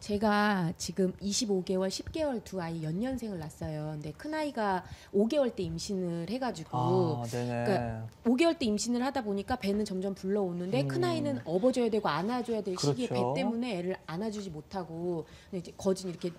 제가 지금 25개월, 10개월 두 아이 연년생을 낳았어요. 근데 큰 아이가 5개월 때 임신을 해가지고 아. 그러니까 5개월 때 임신을 하다 보니까 배는 점점 불러오는데 음. 큰 아이는 업어줘야 되고 안아줘야 될 시기에 그렇죠. 배 때문에 애를 안아주지 못하고 이제 거진 이렇게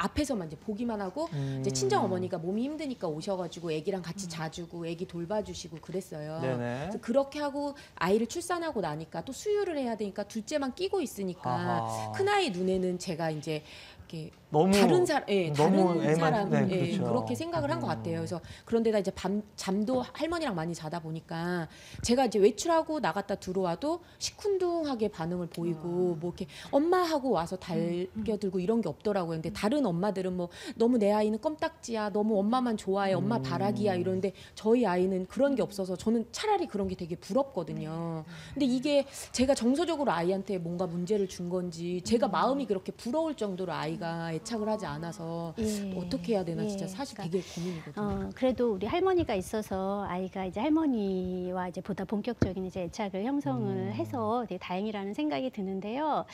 앞에서만 이제 보기만 하고 이제 음. 친정 어머니가 몸이 힘드니까 오셔가지고 애기랑 같이 자주고 애기 돌봐주시고 그랬어요. 네네. 그래서 그렇게 하고 아이를 출산하고 나니까 또 수유를 해야 되니까 둘째만 끼고 있으니까. 큰 아이 눈에는 제가 이제 이렇게 너무 다른 사람, 예, 다른 애만- 사람, 네, 예, 그렇죠. 그렇게 생각을 한것 음. 같아요. 그래서 그런데다 이제 밤 잠도 할머니랑 많이 자다 보니까 제가 이제 외출하고 나갔다 들어와도 시큰둥하게 반응을 보이고 뭐 이렇게 엄마 하고 와서 달겨들고 이런 게 없더라고요. 근데 다른 엄마들은 뭐 너무 내 아이는 껌딱지야, 너무 엄마만 좋아해, 엄마 음. 바라기야 이러는데 저희 아이는 그런 게 없어서 저는 차라리 그런 게 되게 부럽거든요. 근데 이게 제가 정서적으로 아이한테 뭔가 문제를 준 건지 제가 마음이 그렇게 부러울 정도로 아이가 애착을 하지 않아서 예. 어떻게 해야 되나 진짜 예. 사실 그러니까 되게 고민이거든요. 어, 그래도 우리 할머니가 있어서 아이가 이제 할머니와 이제 보다 본격적인 이제 애착을 형성을 음. 해서 되게 다행이라는 생각이 드는데요.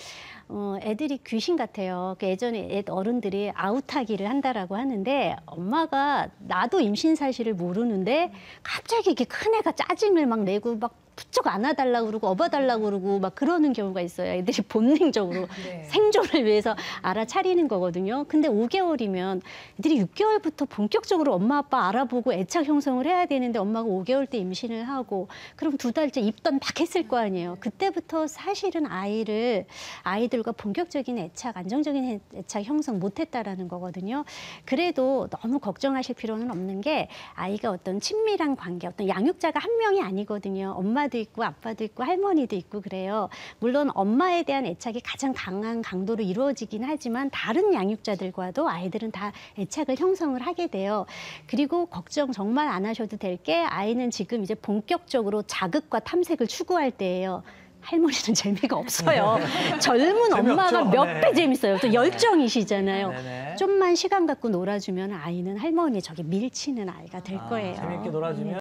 어, 애들이 귀신 같아요. 그 예전에 애 어른들이 아웃하기를 한다라고 하는데 엄마가 나도 임신 사실을 모르는데 갑자기 이렇게 큰 애가 짜증을 막 내고 막 부쩍 안아달라고 그러고 업어달라고 그러고 막 그러는 경우가 있어요. 애들이 본능적으로 생존을 위해서 알아차리는 거거든요. 근데 5개월이면 애들이 6개월부터 본격적으로 엄마 아빠 알아보고 애착 형성을 해야 되는데 엄마가 5개월 때 임신을 하고 그럼 두 달째 입던 막 했을 거 아니에요. 그때부터 사실은 아이를 아이들과 본격적인 애착, 안정적인 애- 애착 형성 못 했다라는 거거든요. 그래도 너무 걱정하실 필요는 없는 게 아이가 어떤 친밀한 관계, 어떤 양육자가 한 명이 아니거든요. 엄마 도 있고 아빠도 있고 할머니도 있고 그래요. 물론 엄마에 대한 애착이 가장 강한 강도로 이루어지긴 하지만 다른 양육자들과도 아이들은 다 애착을 형성을 하게 돼요. 그리고 걱정 정말 안 하셔도 될 게 아이는 지금 이제 본격적으로 자극과 탐색을 추구할 때예요. 할머니는 재미가 없어요. 젊은 엄마가 재미없죠? 몇 네. 배 재밌어요. 또 열정이시잖아요. 네네. 좀만 시간 갖고 놀아주면 아이는 할머니 저기 밀치는 아이가 될 아, 거예요. 재밌게 놀아주면